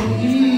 You.